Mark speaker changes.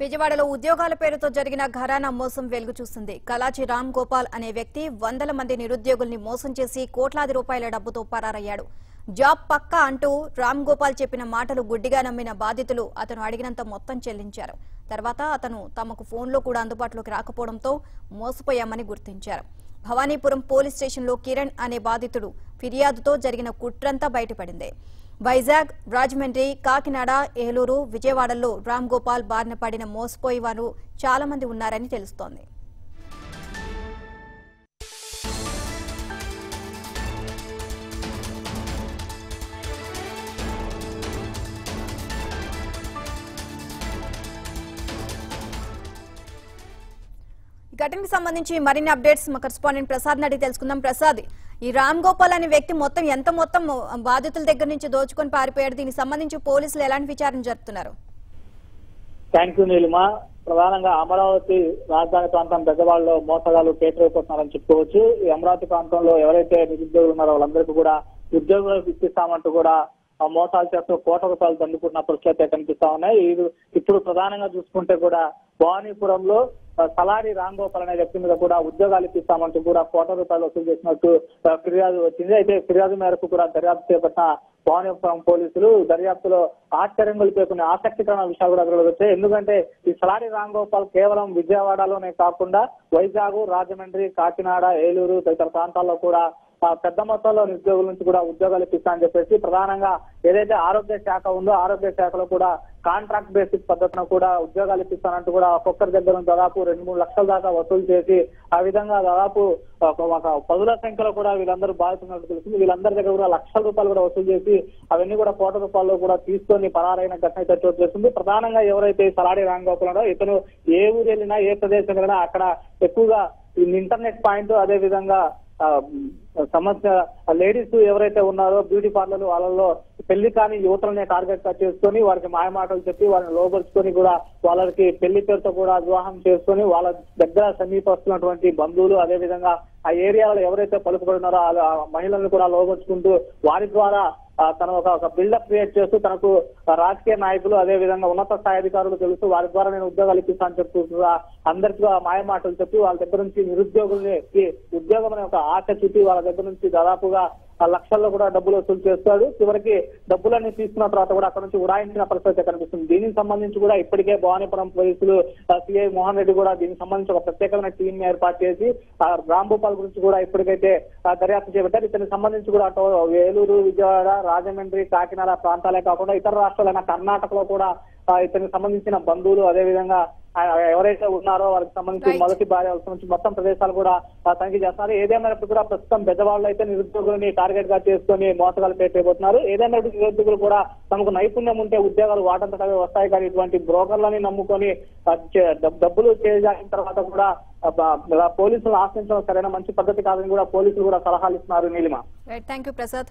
Speaker 1: విజయవాడలో ఉద్యోగాల పేరుతో జరిగిన ఘరానా మోసం వెలుగు చూసింది. కలాచి రామ్ గోపాల్ అనే వ్యక్తి వందల మంది నిరుద్యోగుల్ని మోసం చేసి కోట్లాది రూపాయల డబ్బుతో పరారయ్యాడు. జాబ్ పక్కా అంటూ రామ్ గోపాల్ చెప్పిన మాటలు గుడ్డిగా నమ్మిన బాధితులు అతను అడిగినంత మొత్తం చెల్లించారు. తర్వాత అతను తమకు ఫోన్లో కూడా అందుబాటులోకి రాకపోవడంతో మోసపోయామని గుర్తించారు. భవానీపురం పోలీస్ స్టేషన్లో కిరణ్ అనే బాధితుడు ఫిర్యాదుతో జరిగిన కుట్రంతా బయటపడింది. వైజాగ్ రాజమండ్రి కాకినాడ ఏలూరు విజయవాడల్లో రామ్ గోపాల్ బారిన పడిన మోసపోయి వారు చాలా మంది ఉన్నారని తెలుస్తోంది. ఘటనకు సంబంధించి మరిన్ని అప్డేట్స్ మా కరెస్పాండెంట్ ప్రసాద్ నడి తెలుసుకుందాం. ప్రసాద్ ఈ రామ్ గోపాల్ అనే వ్యక్తి మొత్తం ఎంత మొత్తం బాధితుల దగ్గర నుంచి దోచుకొని పారిపోయాడు? దీనికి సంబంధించి పోలీసులు ఎలాంటి విచారణ జరుపుతున్నారు?
Speaker 2: Thank you Neelima. ప్రధానంగా అమరావతి రాజధాని ప్రాంతం పెద్దవాళ్ళు మోసగాళ్ళు కేటాయిపోతున్నారని చెప్పుకోవచ్చు. ఈ అమరావతి ప్రాంతంలో ఎవరైతే నిరుద్యోగులు ఉన్నారో వాళ్ళందరికీ కూడా ఉద్యోగాలు ఇప్పిస్తామంటూ కూడా ఆ మోసాలు చేస్తూ కోట రూపాయలు దండుకుంటున్న పరిస్థితి కనిపిస్తా ఉన్నాయి. ఇది ఇప్పుడు ప్రధానంగా చూసుకుంటే కూడా భవానీపురంలో సలారి రాంగోపాల్ అనే వ్యక్తి మీద కూడా ఉద్యోగాలు ఇప్పిస్తామంటూ కూడా కోట రూపాయలు వసూలు చేసినట్టు ఫిర్యాదు వచ్చింది. అయితే ఫిర్యాదు మేరకు కూడా దర్యాప్తు చేపట్టిన భవానీపురం పోలీసులు దర్యాప్తులో ఆశ్చర్యం పేర్కొనే కొన్ని ఆసక్తికరమైన విషయాలు కూడా వెలువడి ఎందుకంటే ఈ సలారి రాంగోపాల్ కేవలం విజయవాడలోనే కాకుండా వైజాగ్ రాజమండ్రి కాకినాడ ఏలూరు తదితర ప్రాంతాల్లో కూడా పెద్ద మొత్తంలో నిరుద్యోగుల నుంచి కూడా ఉద్యోగాలు ఇప్పిస్తా అని చెప్పేసి ప్రధానంగా ఏదైతే ఆరోగ్య శాఖ ఉందో ఆరోగ్య శాఖలో కూడా కాంట్రాక్ట్ బేసిక్ పద్ధతిన కూడా ఉద్యోగాలు ఇప్పిస్తానంటూ కూడా ఒక్కొక్కరి దగ్గర దాదాపు రెండు మూడు లక్షల దాకా వసూలు చేసి ఆ విధంగా దాదాపు ఒక పదుల సంఖ్యలో కూడా వీళ్ళందరూ బాధితున్నట్టు తెలిసింది వీళ్ళందరి దగ్గర కూడా లక్షల రూపాయలు కూడా వసూలు చేసి అవన్నీ కూడా కోట రూపాయల్లో కూడా తీసుకొని పరారైన ఘటన అయితే చోటు చేస్తుంది ప్రధానంగా ఎవరైతే సలాడి రాంగోపాల్ ఇతను ఏ ఊరు వెళ్ళినా ఏ ప్రదేశం వెళ్ళినా అక్కడ ఎక్కువగా ఈ ఇంటర్నెట్ పాయింట్ అదే విధంగా సమస్య లేడీస్ ఎవరైతే ఉన్నారో బ్యూటీ పార్లర్లు వాళ్ళలో పెళ్ళి కాని యువతలనే టార్గెట్గా చేసుకొని వారికి మాయమాటలు చెప్పి వారిని లోపరుచుకొని కూడా వాళ్ళకి పెళ్ళి పేరుతో కూడా వివాహం చేసుకొని వాళ్ళ దగ్గర సమీపస్తున్నటువంటి బంధువులు అదే విధంగా ఆ ఏరియాలో ఎవరైతే పలుకుబడి ఉన్నారో ఆ మహిళలను కూడా లోపరుచుకుంటూ వారి ద్వారా తను ఒక ఒక బిల్డప్ క్రియేట్ చేస్తూ తనకు రాజకీయ నాయకులు అదే విధంగా ఉన్నత స్థాయి అధికారులు తెలుసు వారి ద్వారా నేను ఉద్యోగాలు ఇప్పిస్తాను చెప్తూ కూడా అందరికీ మాయ మాటలు చెప్పి వాళ్ళ దగ్గర నుంచి నిరుద్యోగుల్ని ఉద్యోగం అనే ఒక ఆశ చూపి వాళ్ళ దగ్గర నుంచి దాదాపుగా లక్షల్లో కూడా డబ్బులు వసూలు చేస్తాడు. చివరికి డబ్బులన్నీ తీసుకున్న తర్వాత కూడా అక్కడ నుంచి ఉడాయించిన పరిస్థితి కనిపిస్తుంది. దీనికి సంబంధించి కూడా ఇప్పటికే భవానీపురం పోలీసులు సిఐ మోహన్ రెడ్డి కూడా దీనికి సంబంధించి ఒక ప్రత్యేకమైన టీం ఏర్పాటు చేసి ఆ రామ్ గురించి కూడా ఇప్పటికైతే దర్యాప్తు చేపట్టారు. ఇతనికి సంబంధించి కూడా అటు ఏలూరు విజయవాడ రాజమండ్రి కాకినాడ ప్రాంతాలే కాకుండా ఇతర రాష్ట్రాలైన కర్ణాటకలో కూడా ఇతనికి సంబంధించిన బంధువులు అదే విధంగా ఎవరైతే ఉన్నారో వారికి సంబంధించి. మొదటి భార్య నుంచి మొత్తం ప్రదేశాలు కూడా తనిఖీ చేస్తున్నారు. ఏదేమైనప్పుడు కూడా ప్రస్తుతం పెద్దవాళ్ళు అయితే నిరుద్యోగులని టార్గెట్గా చేసుకొని మోసగాలు పెట్టబోతున్నారు ఏదైనప్పుడు నిరుద్యోగులు కూడా తమకు నైపుణ్యం ఉంటే ఉద్యోగాలు వాటంతట వస్తాయి. కానీ ఇటువంటి బ్రోకర్లని నమ్ముకొని డబ్బులు చేజారిన తర్వాత కూడా ఆ, బ- పోలీసులు ఆశ్రయించడం సరైన మంచి పద్ధతి కాదని కూడా పోలీసులు కూడా సలహాలు ఇస్తున్నారు Neelima.
Speaker 1: Right thank you Prasad